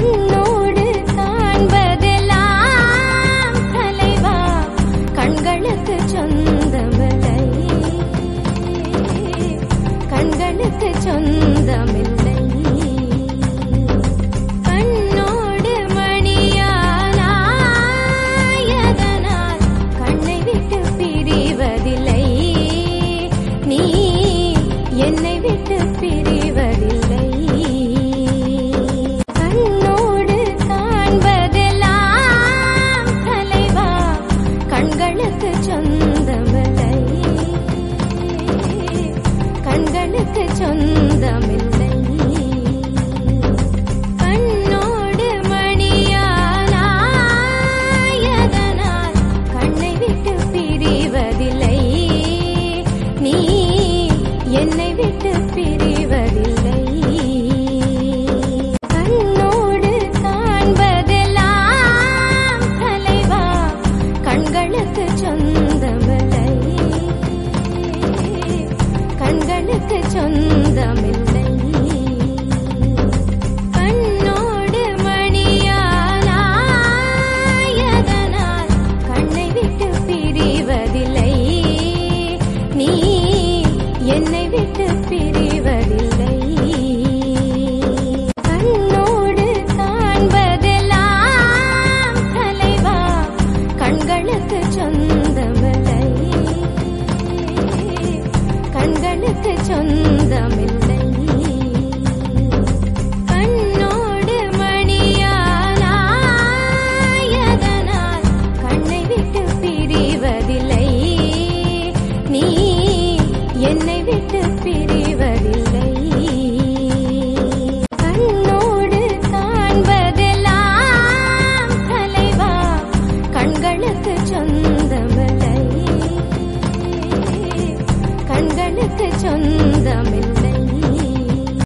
கண்ணோடு காண்பதெல்லாம் தலைவா கண்களுக்கு சொந்தமில்லை. கண்களுக்கு சொந்தமில்லை. என்னை என்னை விட்டு பிரிவதில்லை. கண்ணோடு காண்பதெல்லாம் தலைவா கண்களுக்கு சொந்தமில்லை. கண்களுக்கு சொந்தமில்லை. என்னை விட்டு பிரிவதில்லை. கண்ணோடு காண்பதெல்லாம் தலைவா கண்களுக்கு சொந்தமில்லை கண்களுக்கு சொந்தமில்லை சொந்தமில்லை கண்களுக்கு சொந்தமில்லை